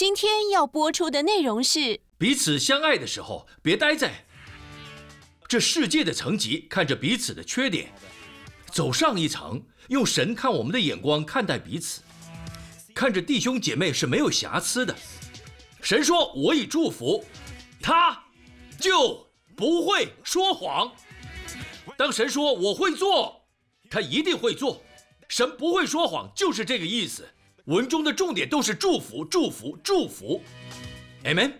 今天要播出的内容是：彼此相爱的时候，别待在这世界的层级看着彼此的缺点，走上一层，用神看我们的眼光看待彼此，看着弟兄姐妹是没有瑕疵的。神说：“我已祝福他，就不会说谎。”当神说我会做，他一定会做。神不会说谎，就是这个意思。文中的重点都是祝福，祝福，祝福。Amen。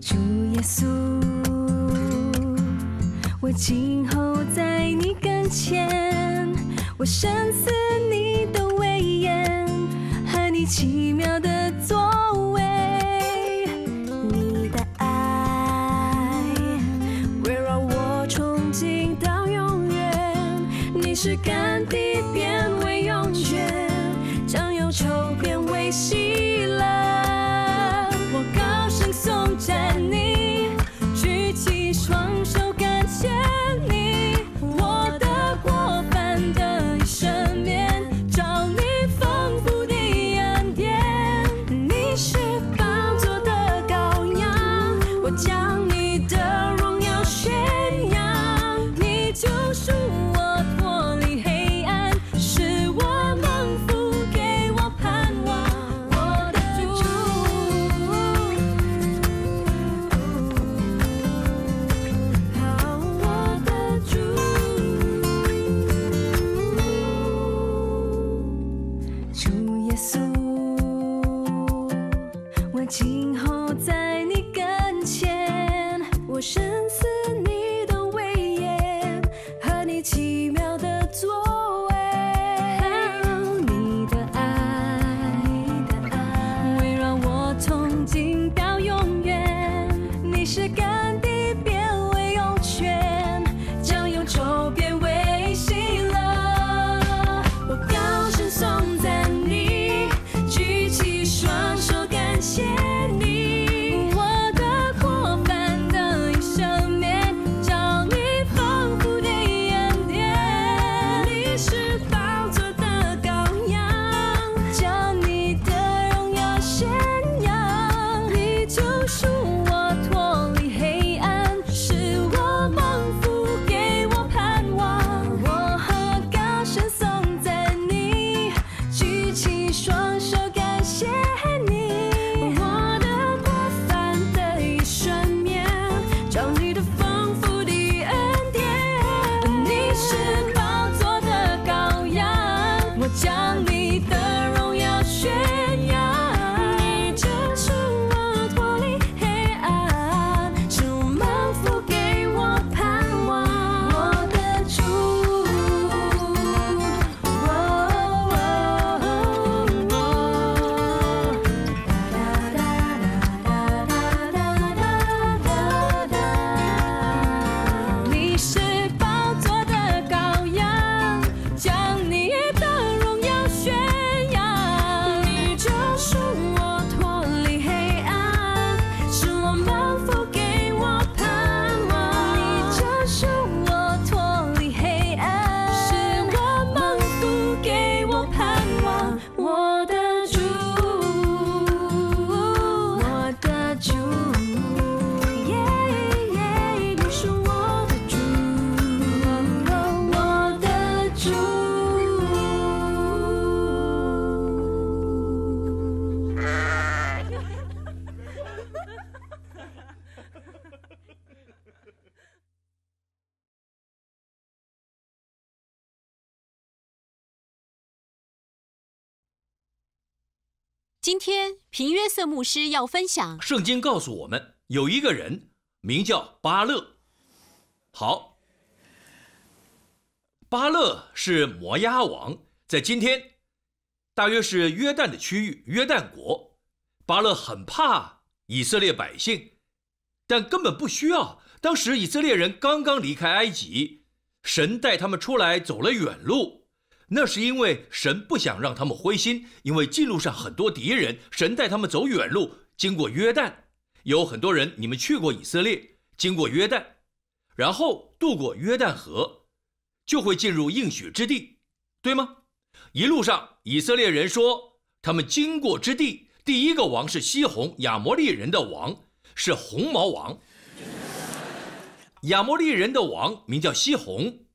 主耶稣，我今后在你跟前，我深思作今天平约瑟牧师要分享圣经告诉我们，有一个人名叫巴勒。好，巴勒是摩押王，在今天大约是约旦的区域，约旦国。巴勒很怕以色列百姓，但根本不需要。当时以色列人刚刚离开埃及，神带他们出来走了远路，那是因为神不想让他们灰心，因为近路上很多敌人，神带他们走远路，经过约旦。有很多人，你们去过以色列，经过约旦，然后渡过约旦河，就会进入应许之地，对吗？一路上，以色列人说，他们经过之地，第一个王是西宏，亚摩利人的王，是红毛王。亚摩利人的王名叫西宏，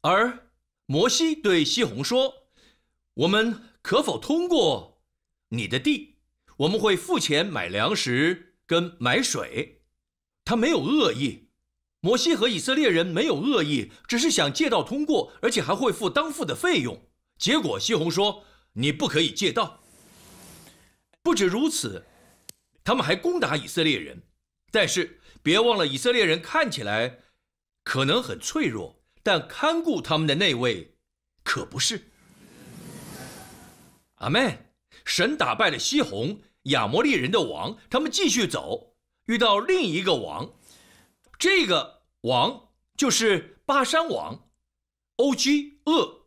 而摩西对西宏说：“我们可否通过你的地？我们会付钱买粮食。”跟买水，他没有恶意。摩西和以色列人没有恶意，只是想借道通过，而且还会付当付的费用。结果西红说：“你不可以借道。”不止如此，他们还攻打以色列人。但是别忘了，以色列人看起来可能很脆弱，但看顾他们的那位可不是。阿门。神打败了西红。亚摩利人的王，他们继续走，遇到另一个王，这个王就是巴山王，欧基厄。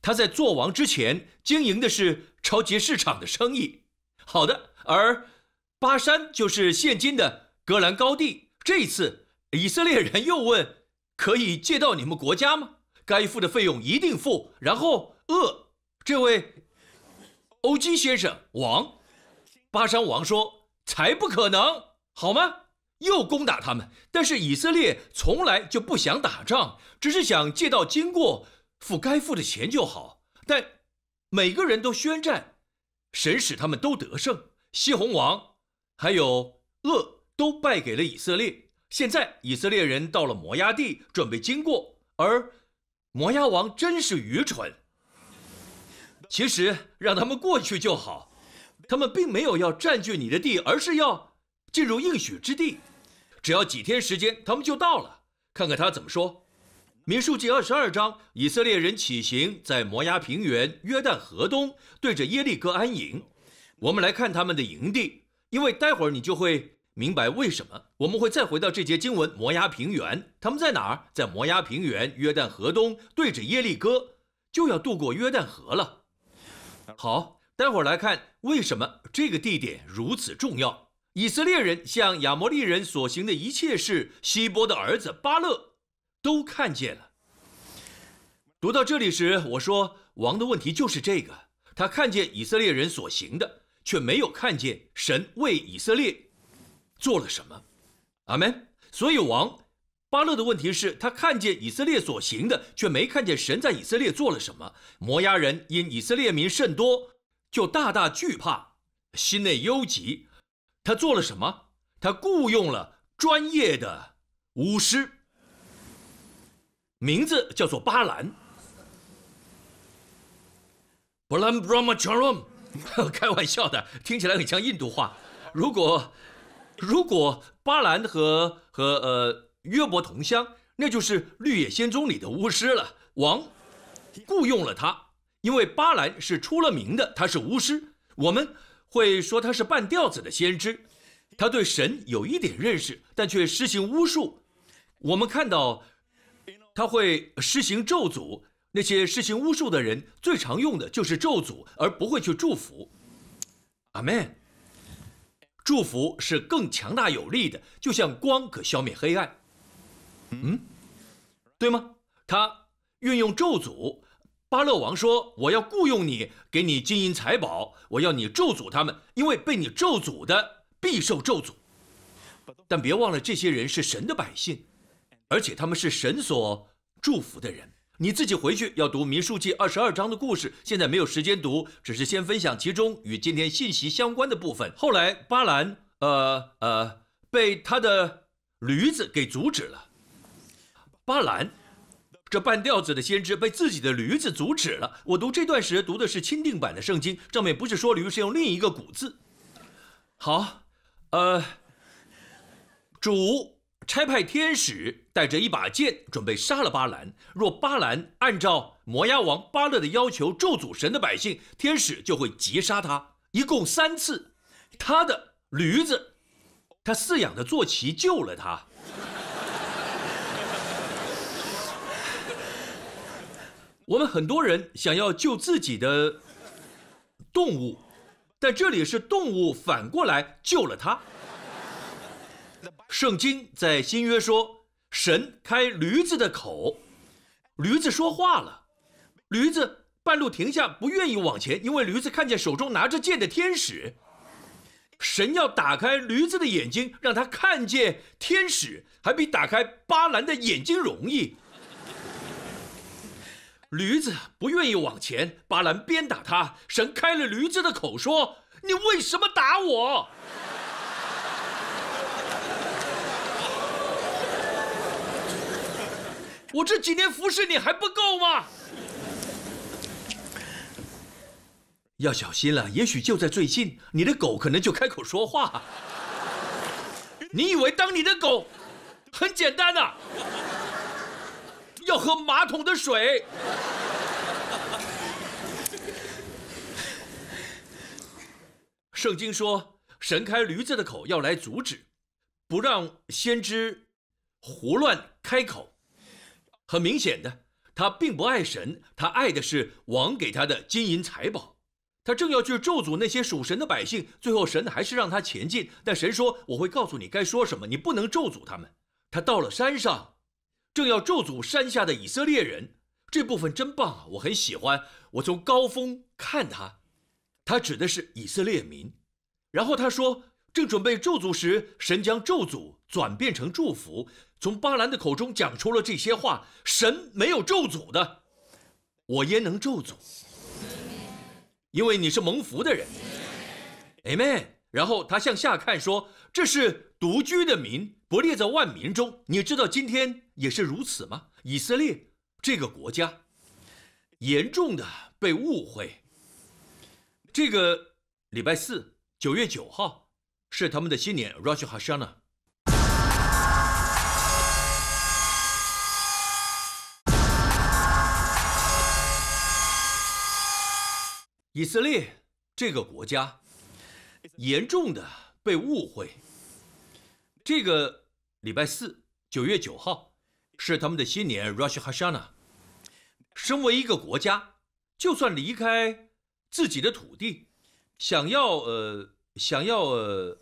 他在做王之前经营的是超级市场的生意。好的，而巴山就是现今的格兰高地。这一次以色列人又问：可以借到你们国家吗？该付的费用一定付。然后厄这位欧基先生王。巴山王说：“才不可能，好吗？”又攻打他们，但是以色列从来就不想打仗，只是想借道经过，付该付的钱就好。但每个人都宣战，神使他们都得胜。西红王还有恶都败给了以色列。现在以色列人到了摩崖地，准备经过，而摩崖王真是愚蠢。其实让他们过去就好。他们并没有要占据你的地，而是要进入应许之地。只要几天时间，他们就到了。看看他怎么说。民数记二十二章，以色列人起行，在摩崖平原约旦河东，对着耶利哥安营。我们来看他们的营地，因为待会儿你就会明白为什么。我们会再回到这节经文：摩崖平原，他们在哪儿？在摩崖平原约旦河东，对着耶利哥，就要渡过约旦河了。好。待会儿来看为什么这个地点如此重要。以色列人向亚摩利人所行的一切事，希波的儿子巴勒都看见了。读到这里时，我说王的问题就是这个：他看见以色列人所行的，却没有看见神为以色列做了什么。阿门。所以王巴勒的问题是他看见以色列所行的，却没看见神在以色列做了什么。摩押人因以色列民甚多。就大大惧怕，心内忧急。他做了什么？他雇佣了专业的巫师，名字叫做巴兰。布兰布拉马乔隆，开玩笑的，听起来很像印度话。如果如果巴兰和和呃约伯同乡，那就是《绿野仙踪》里的巫师了。王雇佣了他。因为巴兰是出了名的，他是巫师，我们会说他是半吊子的先知。他对神有一点认识，但却施行巫术。我们看到他会施行咒诅，那些施行巫术的人最常用的就是咒诅，而不会去祝福。阿门。祝福是更强大有力的，就像光可消灭黑暗。嗯，对吗？他运用咒诅。巴勒王说：“我要雇佣你，给你金银财宝。我要你咒诅他们，因为被你咒诅的必受咒诅。但别忘了，这些人是神的百姓，而且他们是神所祝福的人。你自己回去要读民数记二十二章的故事。现在没有时间读，只是先分享其中与今天信息相关的部分。后来巴兰，呃呃，被他的驴子给阻止了。巴兰。”这半吊子的先知被自己的驴子阻止了。我读这段时读的是钦定版的圣经，上面不是说驴是用另一个古字。好，呃，主差派天使带着一把剑，准备杀了巴兰。若巴兰按照摩押王巴勒的要求咒诅神的百姓，天使就会击杀他。一共三次，他的驴子，他饲养的坐骑救了他。我们很多人想要救自己的动物，但这里是动物反过来救了他。圣经在新约说，神开驴子的口，驴子说话了，驴子半路停下，不愿意往前，因为驴子看见手中拿着剑的天使。神要打开驴子的眼睛，让他看见天使，还比打开巴兰的眼睛容易。驴子不愿意往前，巴兰鞭打他。神开了驴子的口，说：“你为什么打我？”我这几年服侍你还不够吗？要小心了，也许就在最近，你的狗可能就开口说话。你以为当你的狗很简单呐？要喝马桶的水。圣经说，神开驴子的口，要来阻止，不让先知胡乱开口。很明显的，他并不爱神，他爱的是王给他的金银财宝。他正要去咒诅那些属神的百姓，最后神还是让他前进。但神说：“我会告诉你该说什么，你不能咒诅他们。”他到了山上，正要咒诅山下的以色列人。这部分真棒啊，我很喜欢。我从高峰看他，他指的是以色列民。然后他说：“正准备咒诅时，神将咒诅转变成祝福，从巴兰的口中讲出了这些话。神没有咒诅的，我焉能咒诅？”因为你是蒙福的人，Amen。然后他向下看说：“这是独居的民，不列在万民中。你知道今天也是如此吗？以色列这个国家严重的被误会。这个礼拜四，九月九号是他们的新年 Rosh Hashanah。以色列这个国家严重的被误会。这个礼拜四，九月九号是他们的新年 Rosh Hashanah。身为一个国家，就算离开自己的土地，想要呃想要呃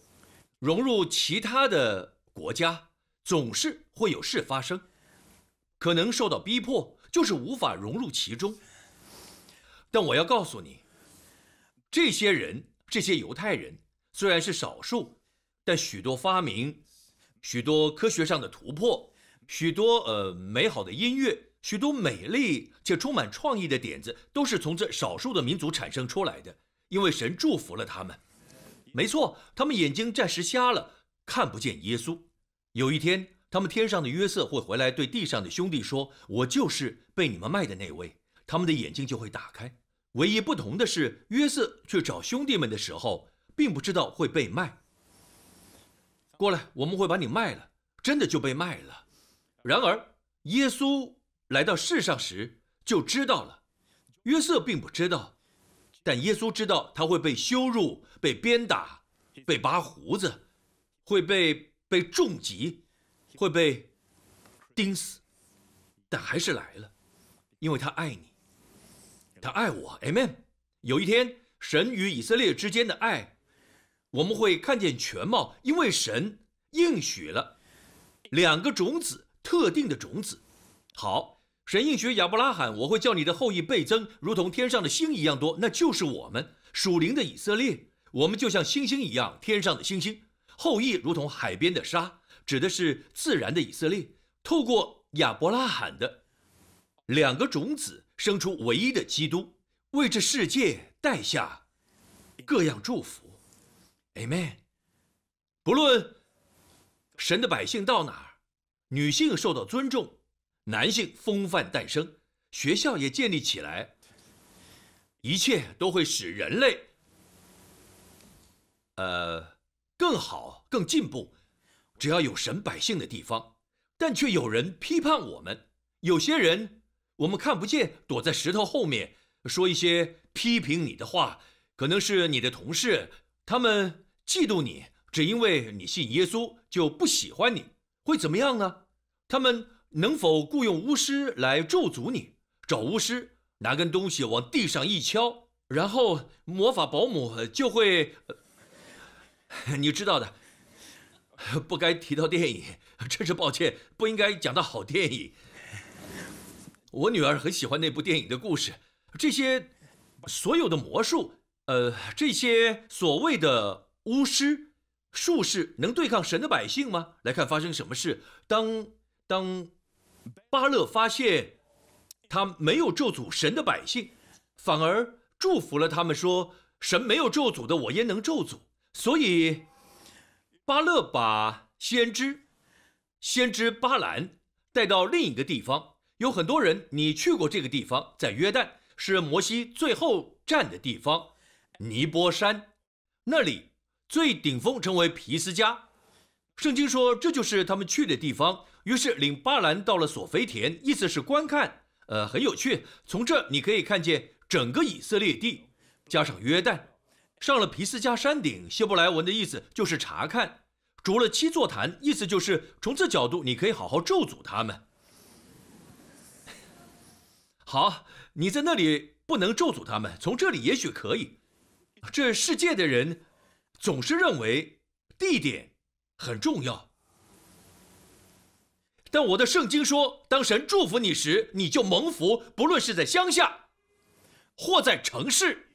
融入其他的国家，总是会有事发生，可能受到逼迫，就是无法融入其中。但我要告诉你。这些人，这些犹太人虽然是少数，但许多发明、许多科学上的突破、许多呃美好的音乐、许多美丽且充满创意的点子，都是从这少数的民族产生出来的。因为神祝福了他们。没错，他们眼睛暂时瞎了，看不见耶稣。有一天，他们天上的约瑟会回来，对地上的兄弟说：“我就是被你们卖的那位。”他们的眼睛就会打开。唯一不同的是，约瑟去找兄弟们的时候，并不知道会被卖。过来，我们会把你卖了，真的就被卖了。然而，耶稣来到世上时就知道了，约瑟并不知道，但耶稣知道他会被羞辱、被鞭打、被拔胡子，会被被重击，会被钉死，但还是来了，因为他爱你。他爱我，Amen。有一天，神与以色列之间的爱，我们会看见全貌，因为神应许了两个种子，特定的种子。好，神应许亚伯拉罕，我会叫你的后裔倍增，如同天上的星一样多。那就是我们属灵的以色列，我们就像星星一样，天上的星星。后裔如同海边的沙，指的是自然的以色列。透过亚伯拉罕的两个种子。生出唯一的基督，为这世界带下各样祝福，Amen。不论神的百姓到哪儿，女性受到尊重，男性风范诞生，学校也建立起来，一切都会使人类，呃，更好、更进步。只要有神百姓的地方，但却有人批判我们，有些人。我们看不见，躲在石头后面说一些批评你的话，可能是你的同事，他们嫉妒你，只因为你信耶稣就不喜欢你，会怎么样呢？他们能否雇佣巫师来咒诅你？找巫师拿根东西往地上一敲，然后魔法保姆就会，你知道的。不该提到电影，真是抱歉，不应该讲到好电影。我女儿很喜欢那部电影的故事，这些所有的魔术，呃，这些所谓的巫师、术士能对抗神的百姓吗？来看发生什么事。当当巴勒发现他没有咒诅神的百姓，反而祝福了他们，说神没有咒诅的，我焉能咒诅？所以巴勒把先知先知巴兰带到另一个地方。有很多人，你去过这个地方，在约旦，是摩西最后站的地方，尼波山，那里最顶峰称为皮斯加。圣经说这就是他们去的地方。于是领巴兰到了索菲田，意思是观看，呃，很有趣。从这你可以看见整个以色列地，加上约旦，上了皮斯加山顶，希伯来文的意思就是查看，筑了七座坛，意思就是从这角度你可以好好咒诅他们。好，你在那里不能咒诅他们，从这里也许可以。这世界的人总是认为地点很重要，但我的圣经说，当神祝福你时，你就蒙福，不论是在乡下或在城市。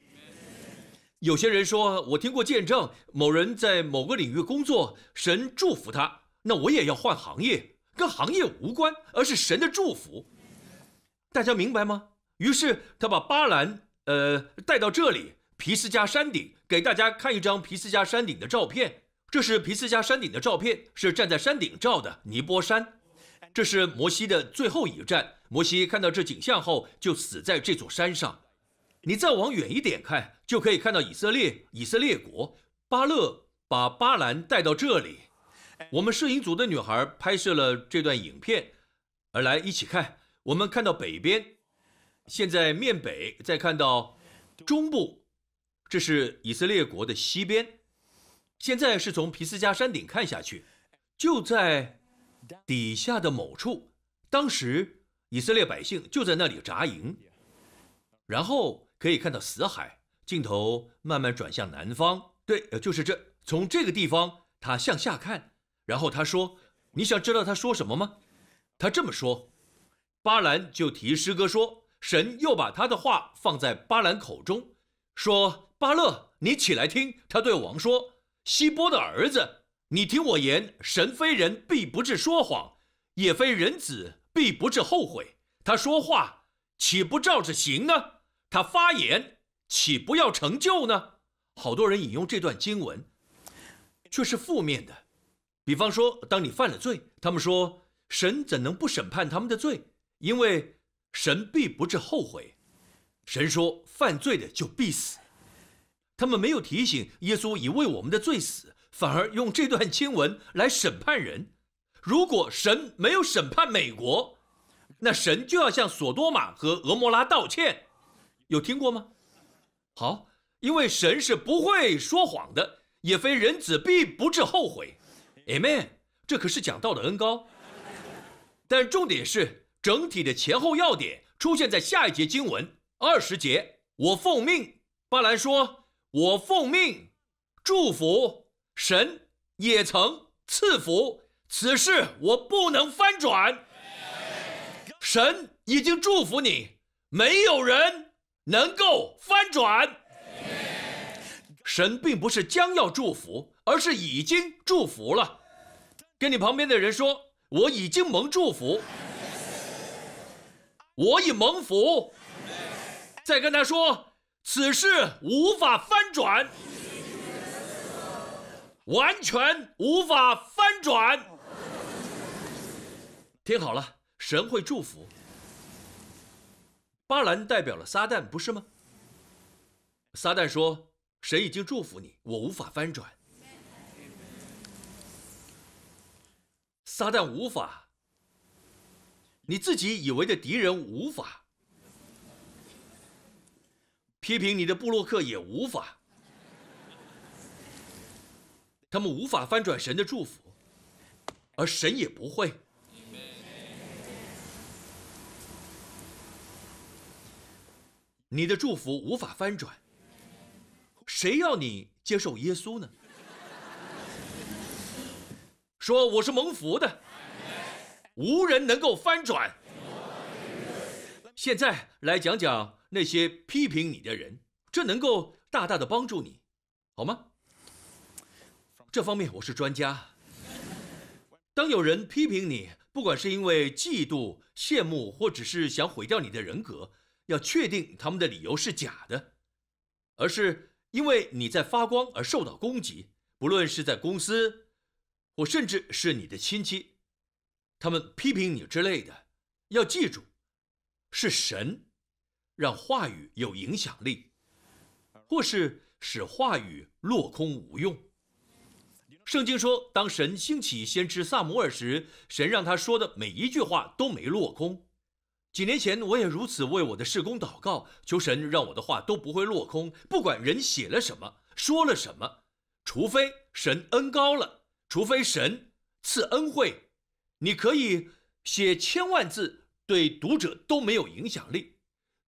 有些人说，我听过见证，某人在某个领域工作，神祝福他，那我也要换行业，跟行业无关，而是神的祝福。大家明白吗？于是他把巴兰呃带到这里皮斯加山顶，给大家看一张皮斯加山顶的照片。这是皮斯加山顶的照片，是站在山顶照的尼波山。这是摩西的最后一站。摩西看到这景象后，就死在这座山上。你再往远一点看，就可以看到以色列，以色列国巴勒把巴兰带到这里。我们摄影组的女孩拍摄了这段影片，而来一起看。我们看到北边，现在面北，再看到中部，这是以色列国的西边。现在是从皮斯加山顶看下去，就在底下的某处。当时以色列百姓就在那里扎营，然后可以看到死海。镜头慢慢转向南方，对，就是这。从这个地方，他向下看，然后他说：“你想知道他说什么吗？”他这么说。巴兰就提诗歌说：“神又把他的话放在巴兰口中，说：巴勒，你起来听。他对王说：希波的儿子，你听我言。神非人，必不至说谎；也非人子，必不至后悔。他说话，岂不照着行呢？他发言，岂不要成就呢？好多人引用这段经文，却是负面的。比方说，当你犯了罪，他们说：神怎能不审判他们的罪？”因为神必不至后悔，神说犯罪的就必死。他们没有提醒耶稣已为我们的罪死，反而用这段经文来审判人。如果神没有审判美国，那神就要向索多玛和俄摩拉道歉。有听过吗？好，因为神是不会说谎的，也非人子必不至后悔。Amen。这可是讲道的恩高。但重点是。整体的前后要点出现在下一节经文二十节。我奉命，巴兰说：“我奉命，祝福神也曾赐福，此事我不能翻转。神已经祝福你，没有人能够翻转。神并不是将要祝福，而是已经祝福了。跟你旁边的人说：我已经蒙祝福。”我已蒙福，再跟他说，此事无法翻转，完全无法翻转。听好了，神会祝福。巴兰代表了撒旦，不是吗？撒旦说，神已经祝福你，我无法翻转。撒旦无法。你自己以为的敌人无法批评你的布洛克，也无法，他们无法翻转神的祝福，而神也不会。你的祝福无法翻转。谁要你接受耶稣呢？说我是蒙福的，无人能够翻转。现在来讲讲那些批评你的人，这能够大大的帮助你，好吗？这方面我是专家。当有人批评你，不管是因为嫉妒、羡慕，或者是想毁掉你的人格，要确定他们的理由是假的，而是因为你在发光而受到攻击，不论是在公司，或甚至是你的亲戚，他们批评你之类的，要记住，是神让话语有影响力，或是使话语落空无用。圣经说，当神兴起先知萨摩尔时，神让他说的每一句话都没落空。几年前，我也如此为我的事工祷告，求神让我的话都不会落空，不管人写了什么，说了什么，除非神恩高了，除非神赐恩惠，你可以写千万字，对读者都没有影响力。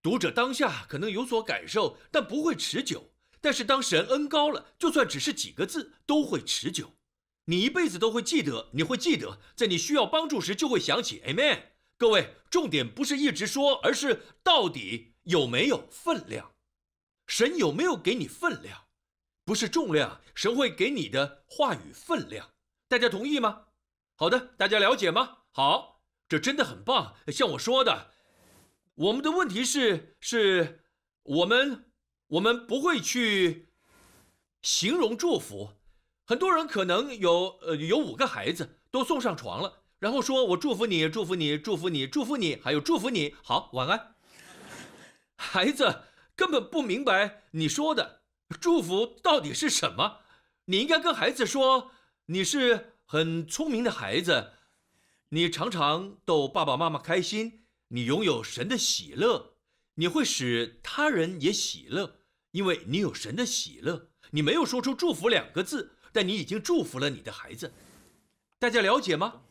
读者当下可能有所感受，但不会持久。但是当神恩高了，就算只是几个字，都会持久。你一辈子都会记得，你会记得，在你需要帮助时就会想起。Amen。各位，重点不是一直说，而是到底有没有分量？神有没有给你分量？不是重量，神会给你的话语分量。大家同意吗？好的，大家了解吗？好，这真的很棒。像我说的，我们的问题是，是我们。我们不会去形容祝福。很多人可能有呃有五个孩子都送上床了，然后说我祝福你，祝福你，祝福你，祝福你，还有祝福你。好，晚安。孩子根本不明白你说的祝福到底是什么。你应该跟孩子说，你是很聪明的孩子，你常常逗爸爸妈妈开心，你拥有神的喜乐，你会使他人也喜乐。因为你有神的喜乐，你没有说出祝福两个字，但你已经祝福了你的孩子。大家了解吗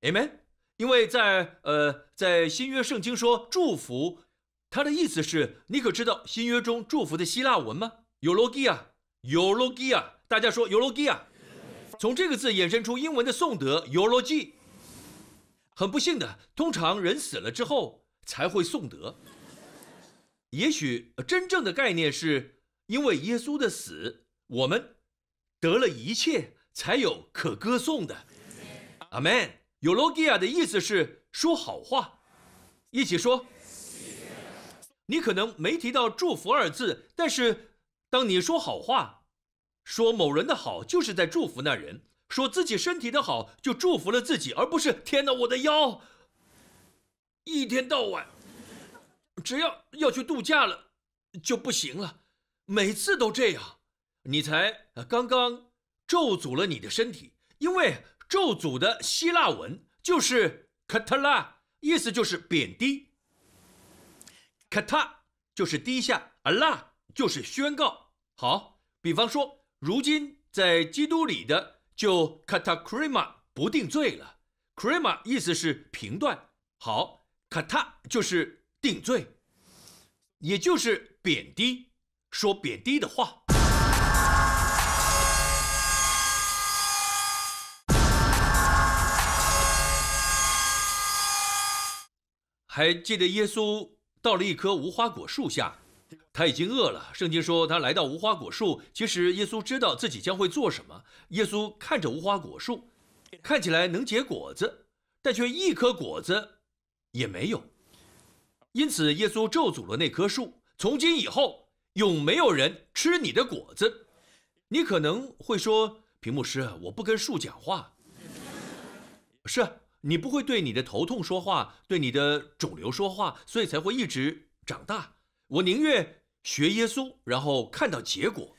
？Amen。因为在呃，在新约圣经说祝福，它的意思是你可知道新约中祝福的希腊文吗？eulogia，eulogia，大家说 eulogia，从这个字衍生出英文的颂德 eulogy。很不幸的，通常人死了之后才会颂德。也许真正的概念是因为耶稣的死，我们得了一切，才有可歌颂的。阿门。有 logia 的意思是说好话，一起说。你可能没提到祝福二字，但是当你说好话，说某人的好，就是在祝福那人；说自己身体的好，就祝福了自己，而不是天哪，我的腰，一天到晚。只要要去度假了，就不行了，每次都这样，你才刚刚咒诅了你的身体，因为咒诅的希腊文就是 “kata”，意思就是贬低，“kata” 就是低下，a la 就是宣告。好，比方说，如今在基督里的就 “kata krima” 不定罪了，“krima” 意思是评断。好，“kata” 就是。定罪，也就是贬低，说贬低的话。还记得耶稣到了一棵无花果树下，他已经饿了。圣经说他来到无花果树，其实耶稣知道自己将会做什么。耶稣看着无花果树，看起来能结果子，但却一颗果子也没有。因此，耶稣咒诅了那棵树。从今以后，永没有人吃你的果子。你可能会说，屏幕师，我不跟树讲话。是你不会对你的头痛说话，对你的肿瘤说话，所以才会一直长大。我宁愿学耶稣，然后看到结果，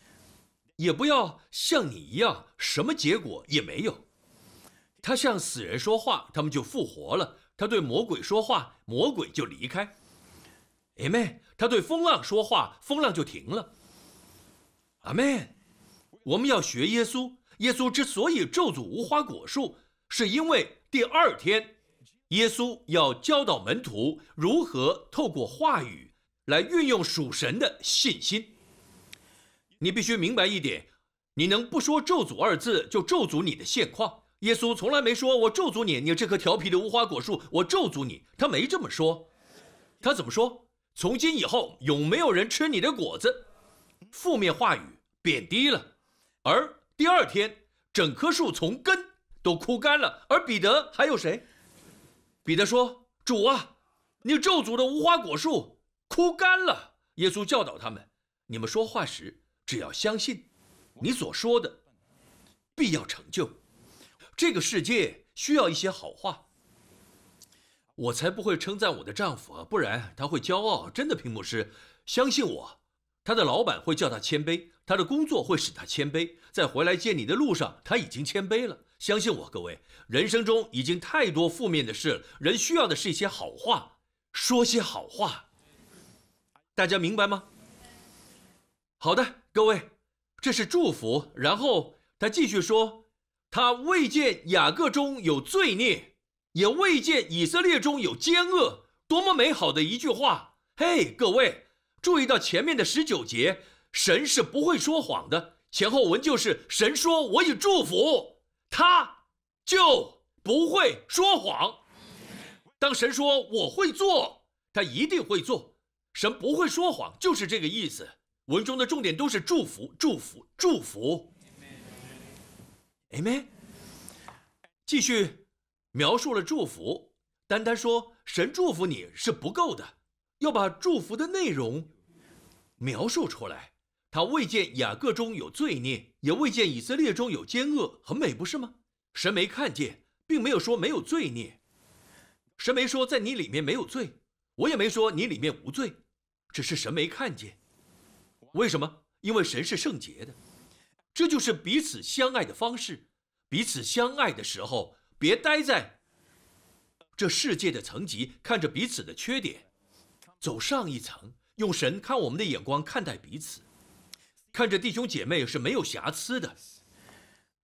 也不要像你一样，什么结果也没有。他向死人说话，他们就复活了；他对魔鬼说话，魔鬼就离开。阿妹，他对风浪说话，风浪就停了。阿妹，我们要学耶稣。耶稣之所以咒诅无花果树，是因为第二天，耶稣要教导门徒如何透过话语来运用属神的信心。你必须明白一点，你能不说咒诅二字就咒诅你的现况。耶稣从来没说“我咒诅你，你这棵调皮的无花果树，我咒诅你”，他没这么说。他怎么说？从今以后，永没有人吃你的果子。负面话语贬低了，而第二天，整棵树从根都枯干了。而彼得还有谁？彼得说：“主啊，你咒诅的无花果树枯干了。”耶稣教导他们：“你们说话时，只要相信，你所说的必要成就。这个世界需要一些好话。我才不会称赞我的丈夫啊，不然他会骄傲。真的，屏幕师，相信我，他的老板会叫他谦卑，他的工作会使他谦卑，在回来见你的路上，他已经谦卑了。相信我，各位，人生中已经太多负面的事了，人需要的是一些好话，说些好话。大家明白吗？好的，各位，这是祝福。然后他继续说，他未见雅各中有罪孽。也未见以色列中有奸恶，多么美好的一句话！嘿，各位，注意到前面的十九节，神是不会说谎的。前后文就是神说：“我已祝福他，就不会说谎。”当神说我会做，他一定会做。神不会说谎，就是这个意思。文中的重点都是祝福，祝福，祝福。Amen。继续。描述了祝福，单单说神祝福你是不够的，要把祝福的内容描述出来。他未见雅各中有罪孽，也未见以色列中有奸恶，很美，不是吗？神没看见，并没有说没有罪孽，神没说在你里面没有罪，我也没说你里面无罪，只是神没看见。为什么？因为神是圣洁的，这就是彼此相爱的方式。彼此相爱的时候。别待在这世界的层级，看着彼此的缺点，走上一层，用神看我们的眼光看待彼此，看着弟兄姐妹是没有瑕疵的。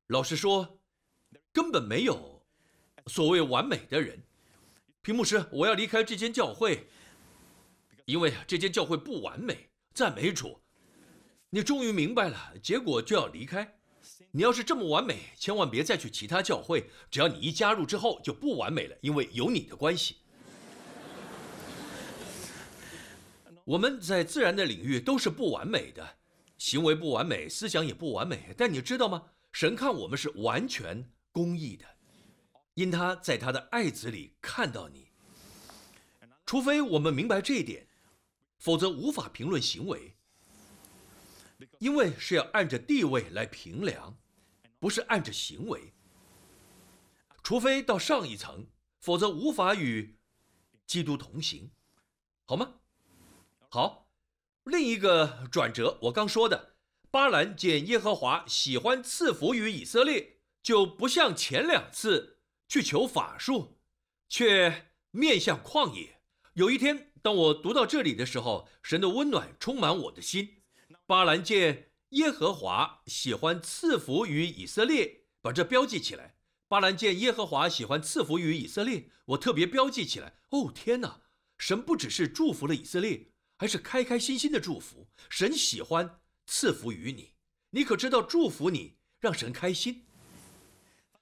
老实说，根本没有所谓完美的人。屏幕师，我要离开这间教会，因为这间教会不完美。赞美主，你终于明白了，结果就要离开。你要是这么完美，千万别再去其他教会。只要你一加入之后，就不完美了，因为有你的关系。我们在自然的领域都是不完美的，行为不完美，思想也不完美。但你知道吗？神看我们是完全公义的，因他在他的爱子里看到你。除非我们明白这一点，否则无法评论行为，因为是要按着地位来评量。不是按着行为，除非到上一层，否则无法与基督同行，好吗？好，另一个转折，我刚说的，巴兰见耶和华喜欢赐福于以色列，就不像前两次去求法术，却面向旷野。有一天，当我读到这里的时候，神的温暖充满我的心。巴兰见。耶和华喜欢赐福于以色列，把这标记起来。巴兰见耶和华喜欢赐福于以色列，我特别标记起来。哦天哪，神不只是祝福了以色列，还是开开心心的祝福。神喜欢赐福于你，你可知道祝福你让神开心？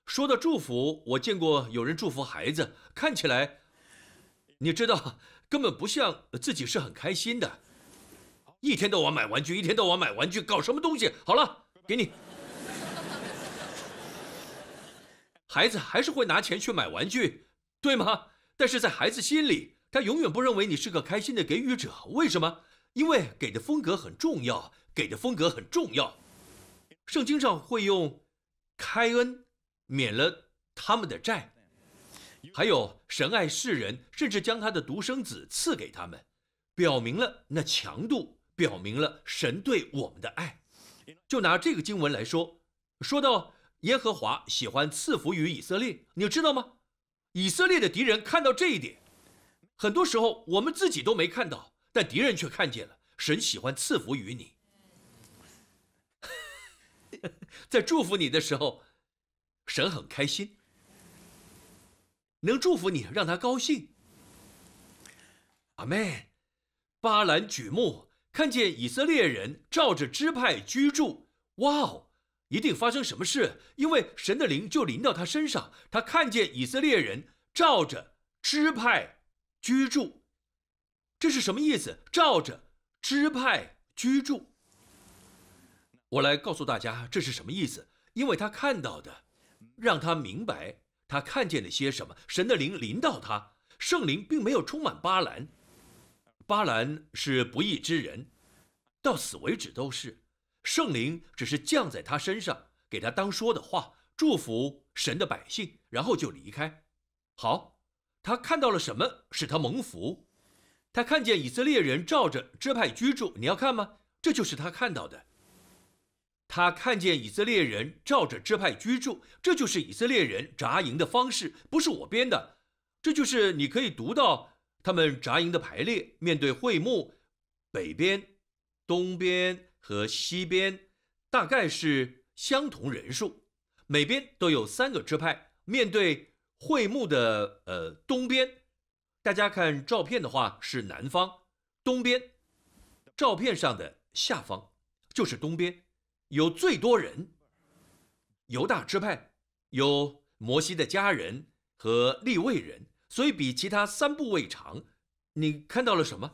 说到祝福，我见过有人祝福孩子，看起来，你知道根本不像自己是很开心的。一天到晚买玩具，一天到晚买玩具，搞什么东西？好了，给你。孩子还是会拿钱去买玩具，对吗？但是在孩子心里，他永远不认为你是个开心的给予者。为什么？因为给的风格很重要，给的风格很重要。圣经上会用开恩，免了他们的债，还有神爱世人，甚至将他的独生子赐给他们，表明了那强度。表明了神对我们的爱。就拿这个经文来说，说到耶和华喜欢赐福于以色列，你知道吗？以色列的敌人看到这一点，很多时候我们自己都没看到，但敌人却看见了。神喜欢赐福于你，在祝福你的时候，神很开心，能祝福你，让他高兴。阿门。巴兰举目看见以色列人照着支派居住，哇哦，一定发生什么事，因为神的灵就临到他身上。他看见以色列人照着支派居住，这是什么意思？照着支派居住。我来告诉大家这是什么意思，因为他看到的，让他明白他看见了些什么。神的灵临到他，圣灵并没有充满巴兰。巴兰是不义之人，到死为止都是。圣灵只是降在他身上，给他当说的话，祝福神的百姓，然后就离开。好，他看到了什么使他蒙福？他看见以色列人照着支派居住，你要看吗？这就是他看到的。他看见以色列人照着支派居住，这就是以色列人扎营的方式，不是我编的。这就是你可以读到他们扎营的排列，面对会幕，北边、东边和西边大概是相同人数，每边都有三个支派，面对会幕的呃东边。大家看照片的话是南方，东边，照片上的下方就是东边。有最多人，犹大支派有摩西的家人和利未人，所以比其他三部位长。你看到了什么？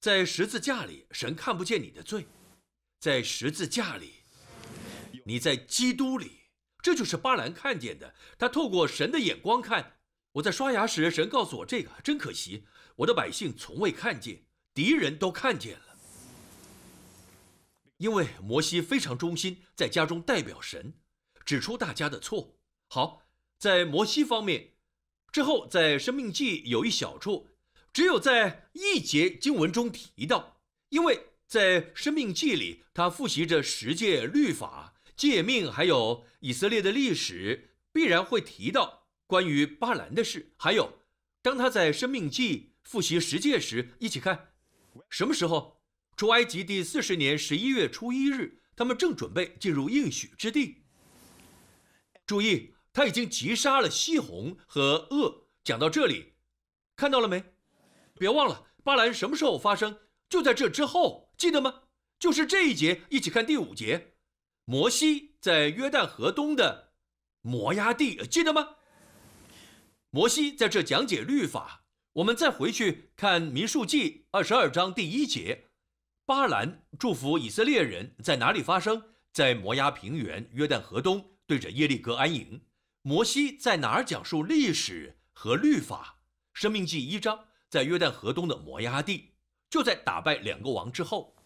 在十字架里，神看不见你的罪；在十字架里，你在基督里，这就是巴兰看见的。他透过神的眼光看。我在刷牙时，神告诉我这个，真可惜，我的百姓从未看见，敌人都看见了。因为摩西非常忠心，在家中代表神，指出大家的错。好，在摩西方面，之后在生命记有一小处，只有在一节经文中提到，因为在生命记里，他复习着十诫律法、诫命，还有以色列的历史，必然会提到关于巴兰的事。还有，当他在生命记复习十诫时，一起看，什么时候？出埃及第四十年十一月初一日，他们正准备进入应许之地。注意，他已经击杀了西红和恶。讲到这里，看到了没？别忘了，巴兰什么时候发生？就在这之后，记得吗？就是这一节。一起看第五节，摩西在约旦河东的摩崖地，记得吗？摩西在这讲解律法。我们再回去看民数记二十二章第一节。巴兰祝福以色列人在哪里发生？在摩崖平原、约旦河东，对着耶利哥安营。摩西在哪儿讲述历史和律法？生命记一章，在约旦河东的摩崖地，就在打败两个王之后。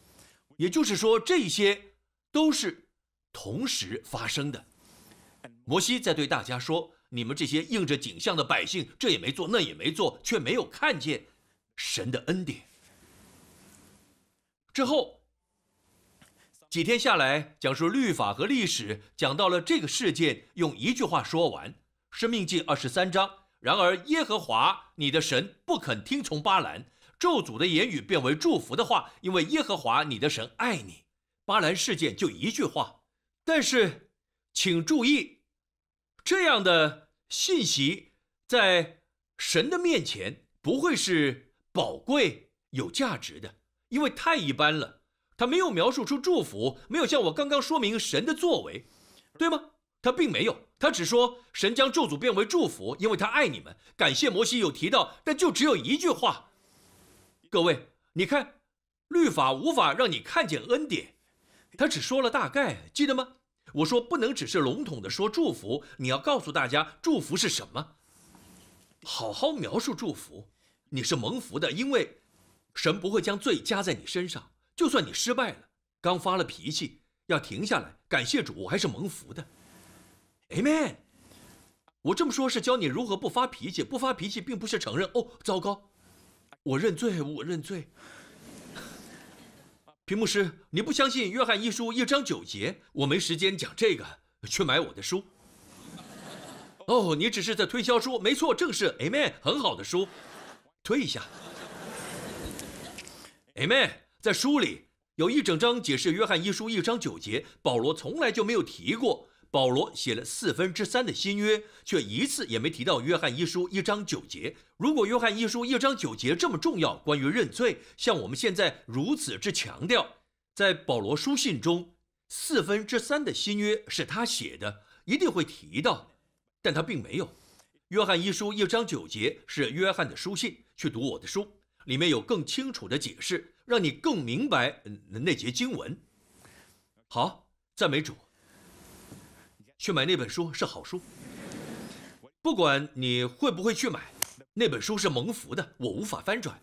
也就是说，这些都是同时发生的。摩西在对大家说：“你们这些应着景象的百姓，这也没做，那也没做，却没有看见神的恩典。”之后几天下来，讲述律法和历史，讲到了这个事件，用一句话说完：《生命记》二十三章。然而耶和华你的神不肯听从巴兰，咒诅的言语变为祝福的话，因为耶和华你的神爱你。巴兰事件就一句话，但是请注意，这样的信息在神的面前不会是宝贵有价值的。因为太一般了，他没有描述出祝福，没有像我刚刚说明神的作为，对吗？他并没有，他只说神将咒诅变为祝福，因为他爱你们。感谢摩西有提到，但就只有一句话。各位，你看，律法无法让你看见恩典，他只说了大概，记得吗？我说不能只是笼统的说祝福，你要告诉大家祝福是什么，好好描述祝福，你是蒙福的，因为。神不会将罪加在你身上，就算你失败了，刚发了脾气，要停下来，感谢主，我还是蒙福的。Amen。我这么说，是教你如何不发脾气。不发脾气，并不是承认哦，糟糕，我认罪，我认罪。屏幕师，你不相信约翰一书一章九节？我没时间讲这个，去买我的书。哦，你只是在推销书，没错，正是 Amen，很好的书，推一下。Amen。在书里有一整章解释约翰一书一章九节，保罗从来就没有提过保罗写了四分之三的新约，却一次也没提到约翰一书一章九节。如果约翰一书一章九节这么重要，关于认罪，像我们现在如此之强调，在保罗书信中，四分之三的新约是他写的，一定会提到，但他并没有。约翰一书一章九节是约翰的书信，去读我的书，里面有更清楚的解释，让你更明白那节经文。好，赞美主。去买那本书是好书，不管你会不会去买，那本书是蒙福的，我无法翻转。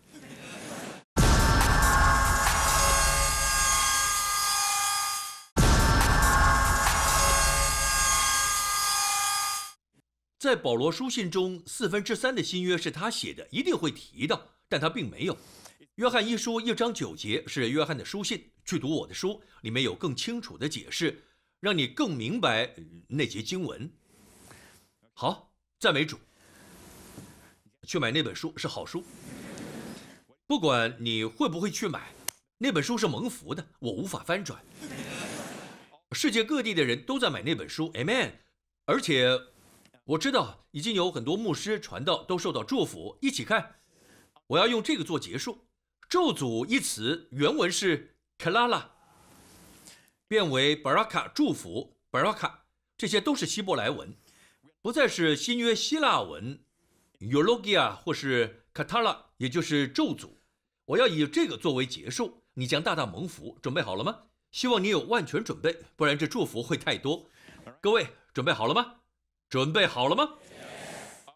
在保罗书信中，四分之三的新约是他写的，一定会提到，但他并没有。约翰一书一章九节是约翰的书信，去读我的书，里面有更清楚的解释。让你更明白那节经文。好，赞美主。去买那本书是好书，不管你会不会去买，那本书是蒙福的，我无法翻转。世界各地的人都在买那本书，Amen。而且我知道已经有很多牧师传道都受到祝福。一起看，我要用这个做结束。咒诅一词原文是 kalala。变为 baraka 祝福 baraka，这些都是希伯来文，不再是新约希腊文 eulogia 或是 katala，也就是咒诅。我要以这个作为结束，你将大大蒙福。准备好了吗？希望你有万全准备，不然这祝福会太多。各位准备好了吗？准备好了吗？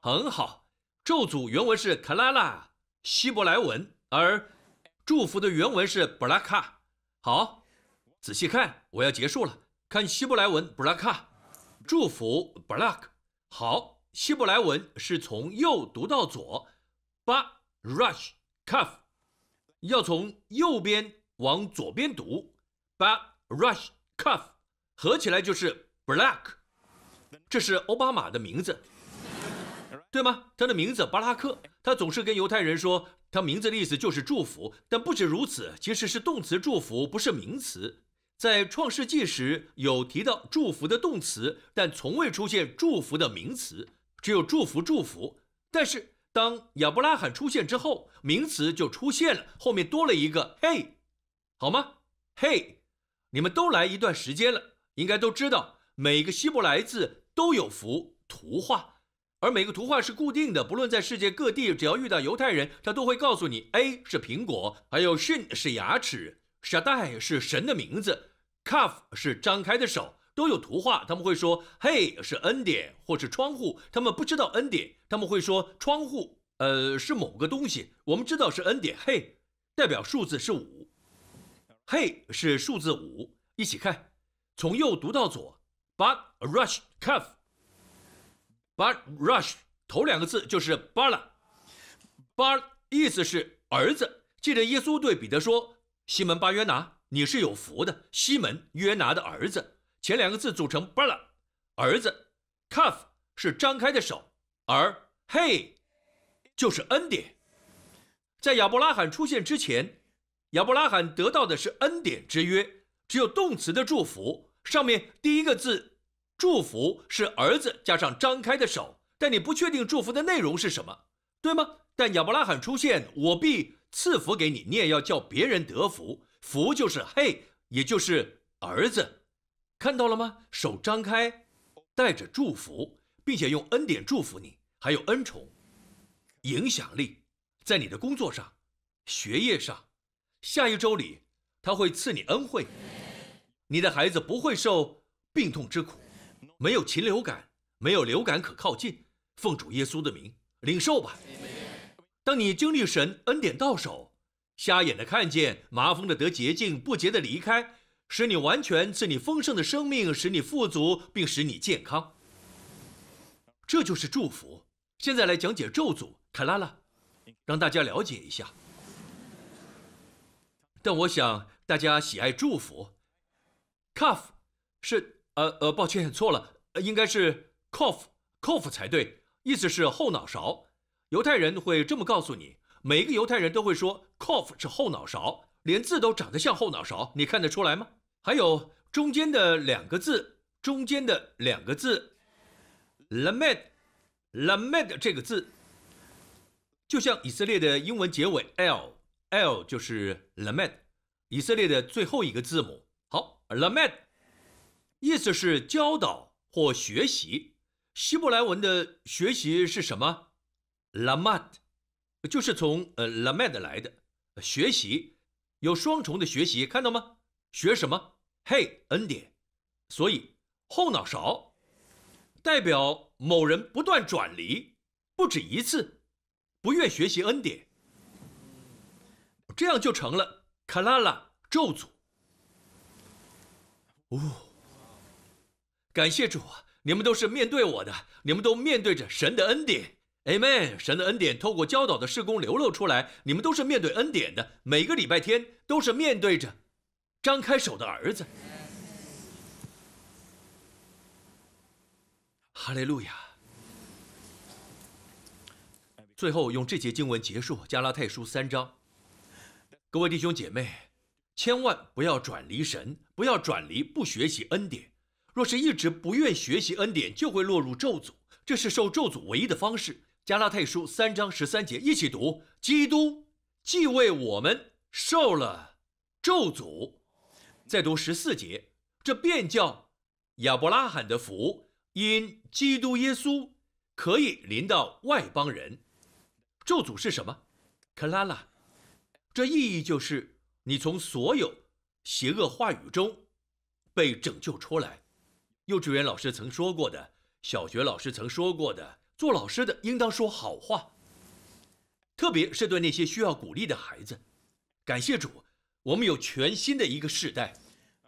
很好。咒诅原文是 kalala，希伯来文，而祝福的原文是巴拉卡。好。仔细看，我要结束了。看希伯来文 “braka”，祝福 “brak”。好，希伯来文是从右读到左，“ba rush cuff”，要从右边往左边读，“ba rush cuff”，合起来就是 “black”。这是奥巴马的名字，对吗？他的名字巴拉克，他总是跟犹太人说，他名字的意思就是祝福。但不止如此，其实是动词祝福，不是名词。在创世纪时有提到祝福的动词，但从未出现祝福的名词，只有祝福祝福。但是当亚伯拉罕出现之后，名词就出现了，后面多了一个嘿，好吗？嘿，你们都来一段时间了，应该都知道每个希伯来字都有幅图画，而每个图画是固定的，不论在世界各地，只要遇到犹太人，他都会告诉你：A 是苹果，还有 Shin 是牙齿，Shaddai 是神的名字。Cuff 是张开的手，都有图画。他们会说：“Hey 是恩典，或是窗户。”他们不知道恩典，他们会说窗户，呃，是某个东西。我们知道是恩典。HE 代表数字是五，Hey 是数字五。一起看，从右读到左。But rush Cuff cuff，But rush 头两个字就是 Bala，Bal 意思是儿子。记得耶稣对彼得说：“西门巴约拿。”你是有福的，西门约拿的儿子。前两个字组成 b r a 儿子。cuff 是张开的手，而 hey 就是恩典。在亚伯拉罕出现之前，亚伯拉罕得到的是恩典之约，只有动词的祝福。上面第一个字祝福是儿子加上张开的手，但你不确定祝福的内容是什么，对吗？但亚伯拉罕出现，我必赐福给你，你也要叫别人得福。福就是嘿，也就是儿子，看到了吗？手张开，带着祝福，并且用恩典祝福你，还有恩宠、影响力，在你的工作上、学业上。下一周里，他会赐你恩惠，你的孩子不会受病痛之苦，没有禽流感，没有流感可靠近。奉主耶稣的名，领受吧。当你经历神恩典到手。瞎眼的看见，麻风的得洁净，不洁的离开，使你完全，赐你丰盛的生命，使你富足，并使你健康。这就是祝福。现在来讲解咒诅，卡拉拉，让大家了解一下。但我想大家喜爱祝福。cuff 是呃呃，抱歉错了，应该是 cough cough 才对，意思是后脑勺。犹太人会这么告诉你。每一个犹太人都会说 “cough” 是后脑勺，连字都长得像后脑勺，你看得出来吗？还有中间的两个字中间的两个字 “lamed”，“lamed” 这个字，就像以色列的英文结尾 “l”，“l” 就是 “lamed”，以色列的最后一个字母。好，“lamed” 意思是教导或学习。希伯来文的学习是什么？“lamad”，就是从呃 “lamed” 来的。学习有双重的学习，看到吗？学什么？嘿，恩典。所以后脑勺代表某人不断转离，不止一次，不愿学习恩典，这样就成了卡拉拉咒诅。哦，感谢主！你们都是面对我的，你们都面对着神的恩典。Amen！神的恩典透过教导的事工流露出来，你们都是面对恩典的。每个礼拜天都是面对着张开手的儿子。哈利路亚！最后用这节经文结束《加拉太书》三章。各位弟兄姐妹，千万不要转离神，不要转离不学习恩典。若是一直不愿学习恩典，就会落入咒诅，这是受咒诅唯一的方式。加拉太书三章十三节，一起读：基督既为我们受了咒诅。再读十四节，这便叫亚伯拉罕的福，因基督耶稣可以临到外邦人。咒诅是什么？克拉拉，这意义就是你从所有邪恶话语中被拯救出来。幼稚园老师曾说过的，小学老师曾说过的。做老师的应当说好话，特别是对那些需要鼓励的孩子。感谢主，我们有全新的一个世代，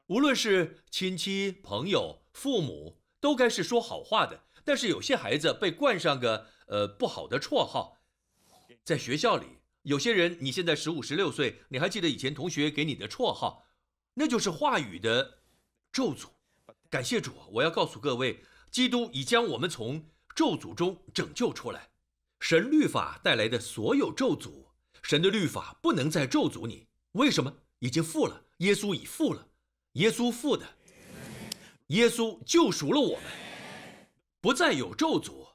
无论是亲戚、朋友、父母，都该是说好话的。但是有些孩子被冠上个呃不好的绰号，在学校里，有些人你现在十五、十六岁，你还记得以前同学给你的绰号，那就是话语的咒诅。感谢主，我要告诉各位，基督已将我们从。咒诅中拯救出来，神律法带来的所有咒诅，神的律法不能再咒诅你。为什么？已经付了，耶稣已付了，耶稣付的，耶稣救赎了我们，不再有咒诅，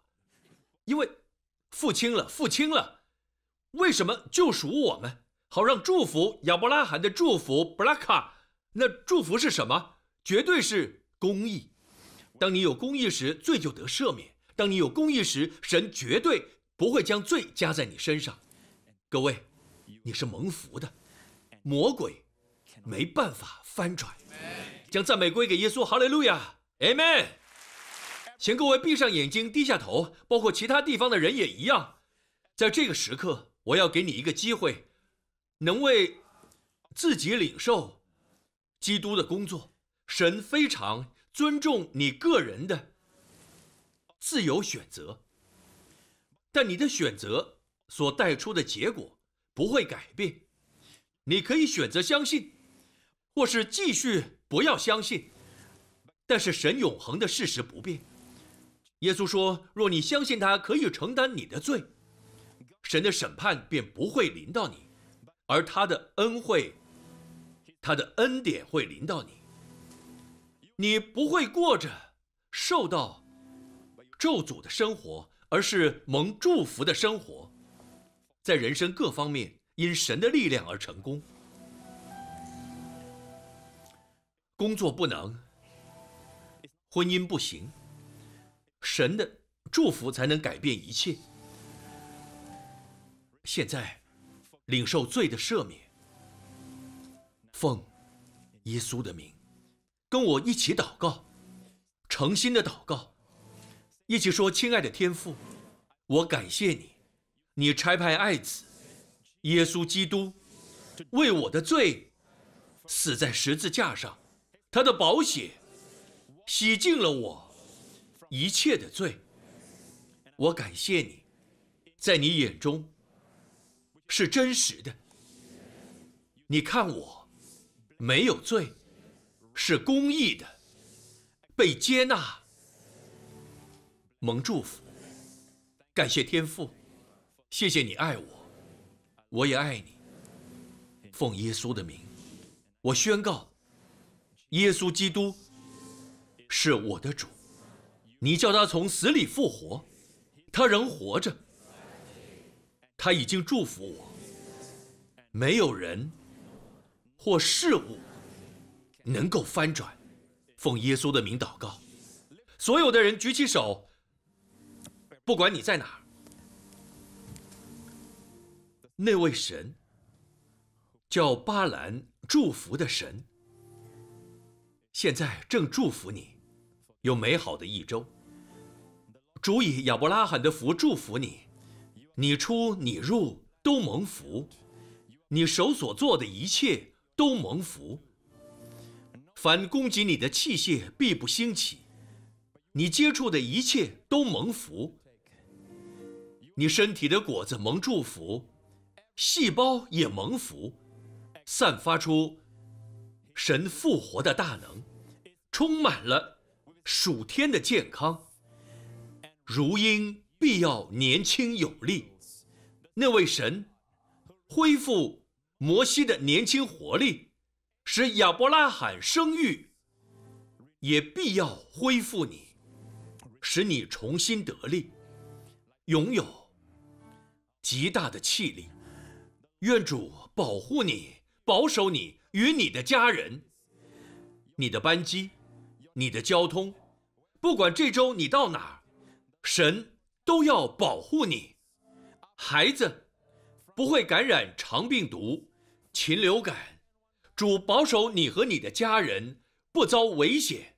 因为付清了，付清了。为什么救赎我们？好让祝福亚伯拉罕的祝福布拉卡，那祝福是什么？绝对是公义。当你有公义时，罪就得赦免。当你有公义时，神绝对不会将罪加在你身上。各位，你是蒙福的，魔鬼没办法翻转。将赞美归给耶稣，哈利路亚，Amen。请各位闭上眼睛，低下头，包括其他地方的人也一样。在这个时刻，我要给你一个机会，能为自己领受基督的工作。神非常尊重你个人的。自由选择，但你的选择所带出的结果不会改变。你可以选择相信，或是继续不要相信。但是神永恒的事实不变。耶稣说：“若你相信他可以承担你的罪，神的审判便不会临到你，而他的恩惠、他的恩典会临到你。你不会过着受到。”咒诅的生活，而是蒙祝福的生活，在人生各方面因神的力量而成功。工作不能，婚姻不行，神的祝福才能改变一切。现在，领受罪的赦免，奉耶稣的名，跟我一起祷告，诚心的祷告。一起说：“亲爱的天父，我感谢你，你差派爱子耶稣基督为我的罪死在十字架上，他的宝血洗净了我一切的罪。我感谢你，在你眼中是真实的。你看我没有罪，是公义的，被接纳。”蒙祝福，感谢天父，谢谢你爱我，我也爱你。奉耶稣的名，我宣告，耶稣基督是我的主。你叫他从死里复活，他仍活着。他已经祝福我。没有人或事物能够翻转。奉耶稣的名祷告，所有的人举起手。不管你在哪儿，那位神叫巴兰祝福的神，现在正祝福你。有美好的一周。主以亚伯拉罕的福祝福你，你出你入都蒙福，你手所做的一切都蒙福。凡攻击你的器械必不兴起，你接触的一切都蒙福。你身体的果子蒙祝福，细胞也蒙福，散发出神复活的大能，充满了。属天的健康，如鹰必要年轻有力。那位神恢复摩西的年轻活力，使亚伯拉罕生育，也必要恢复你，使你重新得力，拥有极大的气力。愿主保护你，保守你与你的家人，你的班机。你的交通，不管这周你到哪儿，神都要保护你。孩子不会感染肠病毒、禽流感，主保守你和你的家人不遭危险、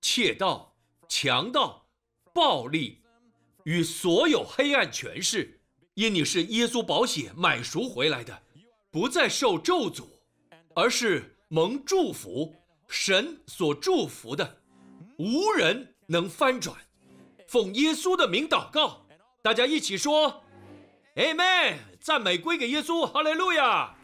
窃盗、强盗、暴力与所有黑暗权势。因你是耶稣保险买赎回来的，不再受咒诅，而是蒙祝福，神所祝福的。无人能翻转，奉耶稣的名祷告，大家一起说，Amen，赞美归给耶稣，哈利路亚。